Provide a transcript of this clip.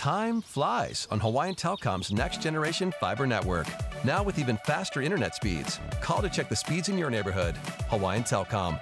Time flies on Hawaiian Telcom's next generation fiber network. Now with even faster internet speeds. Call to check the speeds in your neighborhood. Hawaiian Telcom,